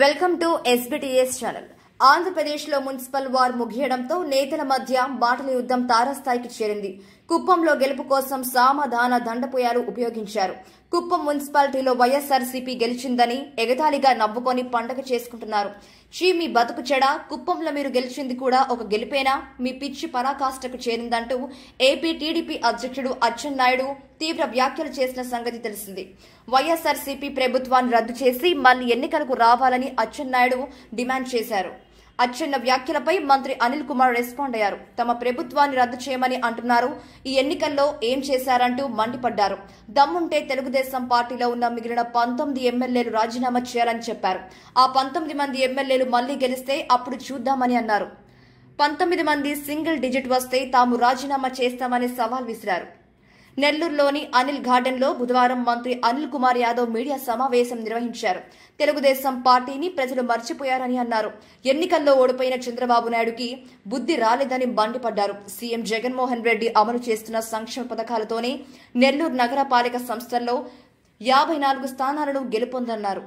Welcome to SBTS channel ఆంధ్రప్రదేశ్లో municipal war ముగియడంతో నేతల మధ్య మాటల యుద్ధం తారస్థాయికి చేరింది. కుప్పంలో గెలుపు కోసం సామధాన దండపోయాలు ఉపయోగించారు. కుప్పం మున్సిపాలిటీలో వైఎస్ఆర్సీపీ గెలిచిందని ఎగతాళిగా నవ్వుకొని పండగ చేసుకుంటున్నారు. చీ మీ బతుకు చెడ కుప్పంలో మీరు గెలిచింది కూడా ఒక గెలిపేనా? మీ పిచ్చి పరాకాష్ఠకు చేరిందంటూ ఏపీ టీడీపీ అధ్యక్షుడు అచ్చెన్నాయుడు తీవ్ర వ్యాఖ్యలు చేసిన సంగతి తెలిసింది. వైఎస్ఆర్సీపీ ప్రభుత్వాన్ని రద్దు చేసి మళ్ళీ ఎన్నికలకు రావాలని అచ్చెన్నాయుడు డిమాండ్ చేశారు. అచ్చెన్న వ్యాఖ్యలపై మంత్రి అనిల్ కుమార్ రెస్పాండ్ అయ్యారు. తమ ప్రభుత్వాన్ని రద్దు చేయమని అంటున్నారు. ఈ ఎన్నికల్లో ఏం చేశారంటూ మండిపడ్డారు. దమ్ముంటే తెలుగుదేశం పార్టీలో ఉన్న మిగిలిన పంతొమ్మిది ఎమ్మెల్యేలు రాజీనామా చేయాలని చెప్పారు. ఆ పంతొమ్మిది మంది ఎమ్మెల్యేలు మళ్ళీ గెలిస్తే అప్పుడు చూద్దామని అన్నారు. పంతొమ్మిది మంది సింగిల్ డిజిట్ వస్తే తాము రాజీనామా చేస్తామని సవాల్ విసిరారు. నెల్లూరులోని అనిల్ గార్డెన్లో బుధవారం మంత్రి అనిల్ కుమార్ యాదవ్ మీడియా సమావేశం నిర్వహించారు. తెలుగుదేశం పార్టీని ప్రజలు మర్చిపోయారని అన్నారు. ఎన్నికల్లో ఓడిపోయిన చంద్రబాబు నాయుడుకి బుద్ధి రాలేదని మండిపడ్డారు. సీఎం జగన్మోహన్ రెడ్డి అమలు చేస్తున్న సంక్షేమ పథకాలతోనే నెల్లూరు నగరపాలక సంస్థల్లో యాభై నాలుగు స్థానాలను గెలుపొందన్నారు.